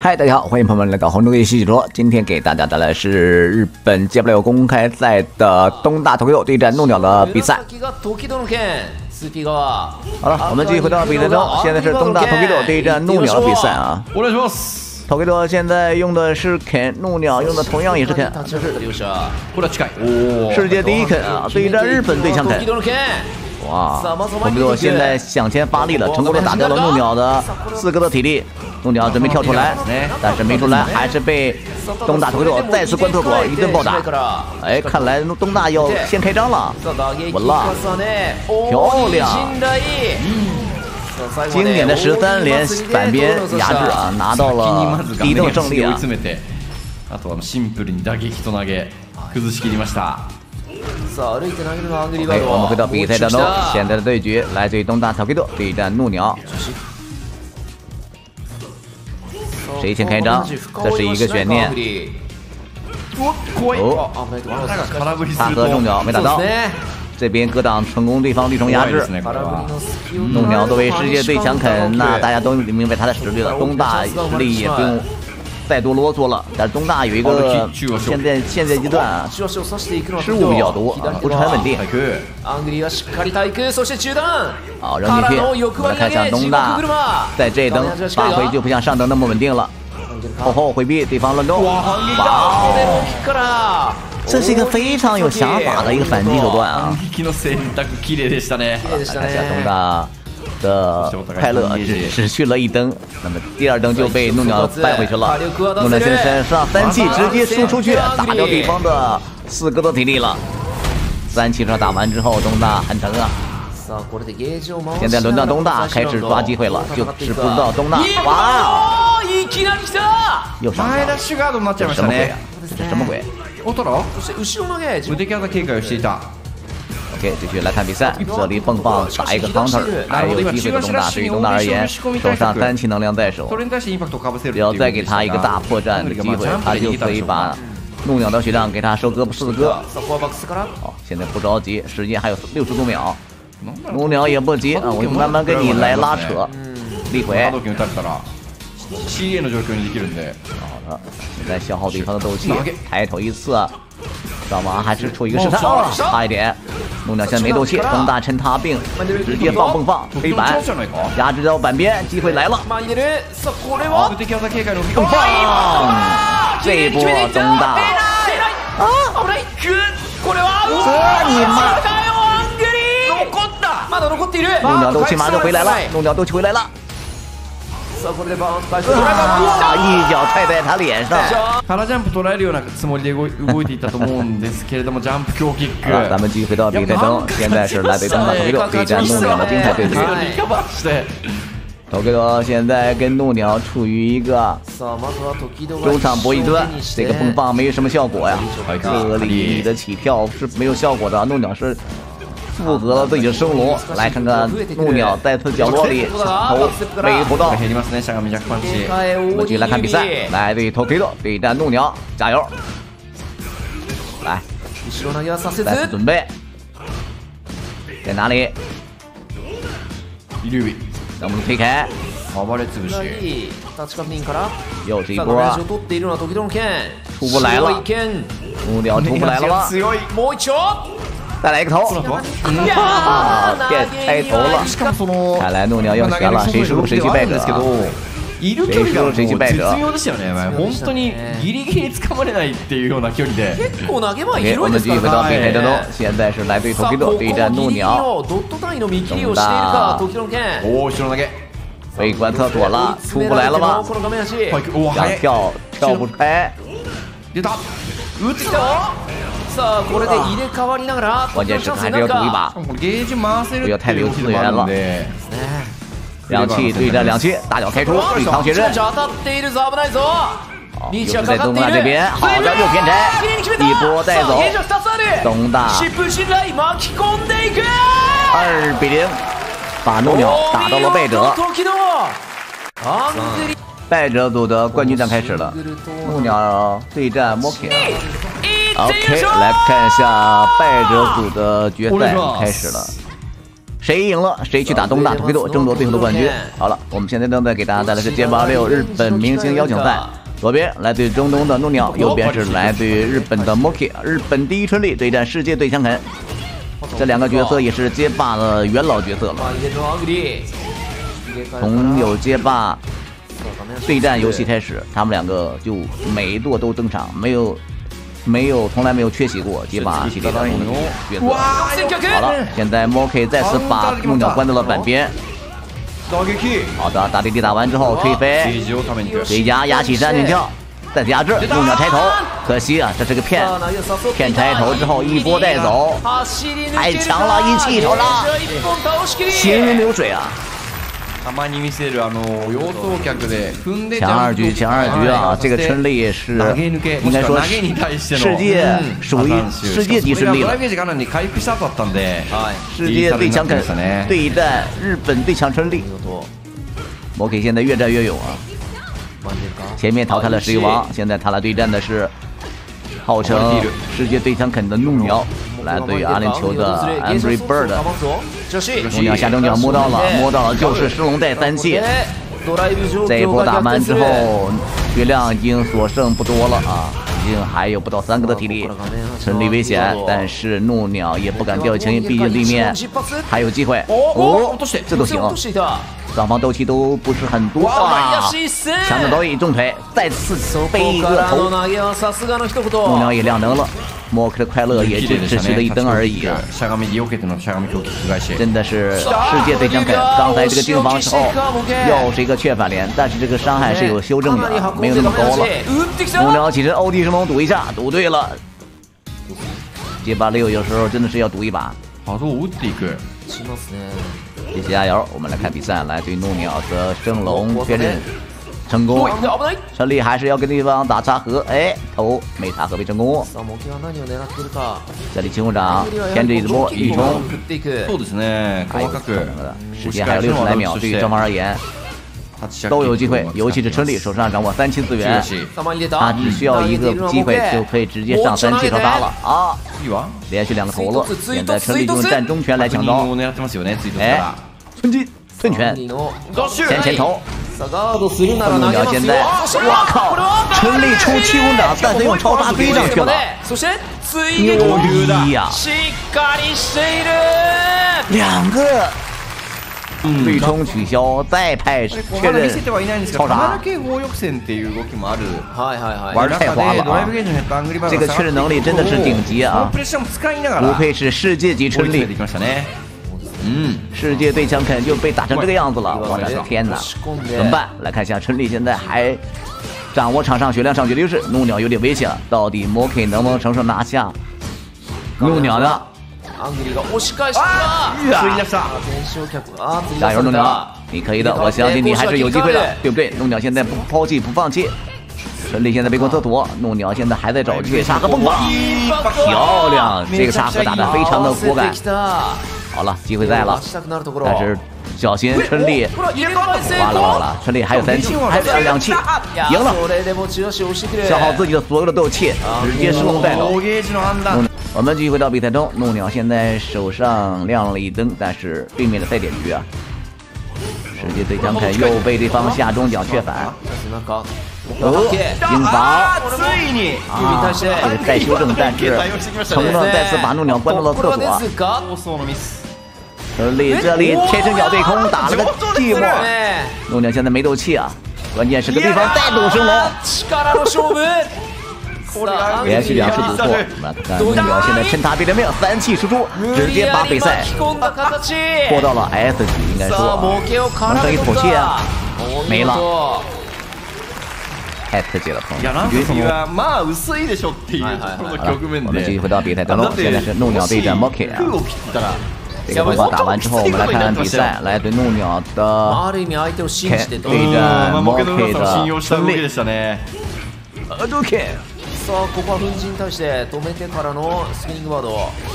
嗨，大家好，欢迎朋友们来到红中游戏解说。今天给大家带来是日本接不了公开赛的东大 Tokyo 对战怒鸟的比赛。好了，我们继续回到比赛中，现在是东大 Tokyo 对战怒鸟的比赛啊。Tokyo 现在用的是肯，怒鸟用的同样也是肯，这是世界第一肯啊，对战日本最强肯。哇，我们现在向前发力了，成功的打掉了怒鸟的四哥的体力。怒鸟准备跳出来，但是没出来，还是被东大投手再次关特果一顿暴打。哎，看来东大要先开张了，稳了，漂亮！经典的十三连反边压制啊，拿到了第一等胜利啊！OK，我们回到比赛当中，现在的对决来自于东大 Tokido 对战怒鸟，谁先开张？这是一个悬念。哦，他和中鸟没打到，这边格挡成功，对方绿虫压制。重鸟作为世界最强肯，那大家都明白他的实力了，东大实力也不用。再多啰嗦了，但是东大有一个现在现在阶段啊，失误比较多，不是很稳定。好，扔进去，我们来看一下东大在这一灯发挥就不像上灯那么稳定了。后后回避，对方乱动，哇哦！这是一个非常有想法的一个反击手段啊！看一下东大。的快乐只只去了一灯，那么第二灯就被怒鸟带回去了。怒鸟现在身上三气直接输出去，打掉对方的四哥的体力了。三气上打完之后，东大很疼啊。现在轮到东大开始抓机会了，就是不知道东大哇！又上了，什么鬼啊？这是什么鬼？OK，继续来看比赛。这里蹦棒打一个 counter，还有机会的东大。对于东大而言，手上三气能量在手，只要再给他一个大破绽的机会，他就可以把怒鸟的血量给他收割不四哥。好，现在不着急，时间还有六十多秒。怒鸟也不急啊，我就慢慢跟你来拉扯。立回。好的，现在消耗对方的斗气，抬头一次。小王还是出一个试探，差一点。怒鸟现在没斗气，东大趁他病，直接放蹦放黑板，压制到板边，机会来了。好，蹦放，这一波东大。啊！这你妈！怒鸟斗气马上回来了，弄鸟斗气回来了。啊！一脚踹在他脸上。腹ジャンプ捉えるようなつもりで動動いていたと思うんですけれども、ジャンプ強キック。咱们继续回到比赛中，现在是来自东大头六对战怒鸟的精彩对决。头给多现在跟怒鸟处于一个中场博弈端，这个蹦棒没什么效果呀。这里的起跳是没有效果的，怒鸟是。 复合了自己的升龙，来看看怒鸟再次角落里头没投到。我们继续来看比赛，来对头推的对战怒鸟，加油！来，再次准备，在哪里？能不能推开？又是一波，出不来了，木鸟出不来了吗？再来一个头，啊，变开头了。看来怒鸟要悬了，谁输谁去败者。谁输谁去败者。我们继续回到比赛当中，现在是来对头皮斗对战怒鸟。东大，被关特躲了，出不来了吗？想跳跳不开。关键时刻还是要赌一把，不要太流资源了。两气对战两气，大脚开出，对抗确认。好，又是在东大这边，好的，又偏拆，一波带走。东大二比零，把怒鸟打到了败者。败者组的冠军战开始了，怒鸟对战 Moki。OK，来看一下败者组的决赛开始了。谁赢了，谁去打东大 Tokido 争夺最后的冠军。好了，我们现在正在给大家带来是街霸六日本明星邀请赛。左边来自于中东的怒鸟，右边是来自于日本的 Moki。日本第一春丽对战世界最强肯，这两个角色也是街霸的元老角色了。从有街霸对战游戏开始，他们两个就每一座都登场，没有没有从来没有缺席过街霸系列的角色。好了，现在 Moki 再次把木鸟关到了板边。好。的，大弟弟打完之后推飞，追加压起三进跳，再次压制，木鸟抬头，可惜啊，这是个骗，骗抬头之后一波带走，太强了，一气头了，行云流水啊！前二局，前二局啊，这个春丽是应该说世界属于世界级春丽了。世界最强肯对战日本最强春丽，摩 K 现在越战越勇啊！前面淘汰了石油王，现在他来对战的是号称世界最强肯的怒鸟。来自于阿联酋的 Angry Bird，木鸟下中脚摸到了，摸到了，就是狮龙带三气。这一波打完之后，血量已经所剩不多了啊，已经还有不到三个的体力，存力危险，但是怒鸟也不敢掉以轻心，毕竟地面还有机会。哦，这都行。双方斗气都不是很多啊，强的刀一重锤，再次背一个头，木鸟也亮灯了。莫克的快乐也只只是了一灯而已啊！真的是世界最强肯。刚才这个进防时候又是一个雀反连，但是这个伤害是有修正的，没有那么高了。木鸟起身欧弟升龙赌一下，赌对了。街霸六有时候真的是要赌一把。好多无敌哥，谢谢加油！我们来看比赛，来对怒鸟和圣龙。确认。成功，胜利还是要跟对方打插合，哎，头没插合没成功。这里青龙掌牵制一波一冲，还有可时间还有六十来秒，对于双方而言都有机会，尤其是春丽手上掌握三期资源，他只需要一个机会就可以直接上三期超杀了啊！连续两个头了，现在春丽用战中拳来抢刀，哎，春击寸拳，前前头。怒鸟现在，我靠！春丽出七功掌，但是用超大飞上去了，牛逼呀！两个对冲取消，再派确认超杀，玩太花了啊！这个确认能力真的是顶级啊！不愧是世界级春丽。嗯，世界最强肯就被打成这个样子了，我的天哪！怎么办？来看一下春丽现在还掌握场上血量上局的优势，怒鸟有点危险了，到底 Moki 能不能承受拿下怒鸟呢？加油，弄鸟，你可以的，我相信你还是有机会的，对不对？弄鸟现在不抛弃不放弃，春丽现在被攻厕所，弄鸟现在还在找机会插和蹦蹦，漂亮，这个沙盒打的非常的果敢。好了，机会在了，但是小心春丽，完了完了，春丽还有三气，还有两气，赢了，消耗自己的所有的斗气，直接失龙带走。我们继续回到比赛中，怒鸟现在手上亮了一灯，但是对面的赛点局啊，世界最强凯又被对方下中脚却反，哦，金防，啊，这个再修正，但是成功再次把怒鸟关到了厕所。这里这里天生脚对空打了个寂寞，怒鸟现在没斗气啊，关键是个对方再度升龙，连续两次突破，我们看怒鸟现在趁他别的命三气输出，直接把比赛拖到了 S 级，应该说能争一口气啊，没了，太刺激了，朋友们。我们继续回到比赛当中，现在是怒鸟对战 Moki 啊。这个动画打完之后，我们来看看比赛，来对怒鸟的 K 对战 Moki 的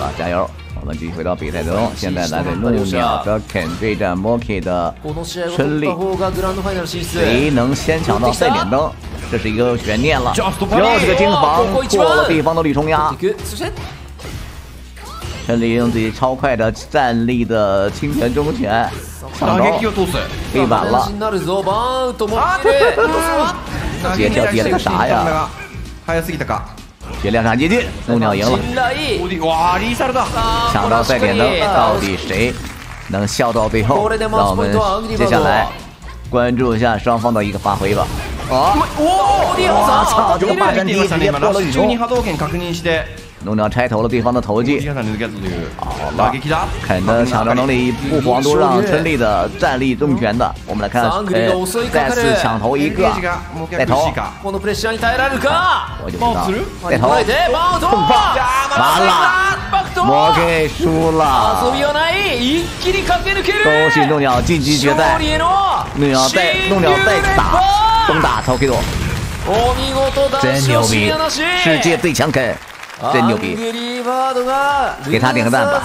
啊，加油！我们继续回到比赛中，现在来自怒鸟的肯对战 Moki 的春丽，谁能先抢到赛点灯？这是一个悬念了。又是个金防，破了对方的绿冲压。陈丽用自己超快的站立的清泉中拳上招，黑板了。接跳接了个啥呀？血量场接近，木鸟赢了。抢到赛点灯，到底谁能笑到最后？让我们接下来关注一下双方的一个发挥吧。啊！我操！这个霸占第一直接破了宇宙。龙鸟拆头了对方的头技，好了，肯的抢夺能力不遑多让春丽的站立重拳的。我们来看，再次抢头一个，带头，我就知道，带头，重放，完了，魔给输了。恭喜弄鸟晋级决赛，弄鸟再弄鸟再打，崩打超 K 多，真牛逼，世界最强肯。真牛逼，给他点个赞吧。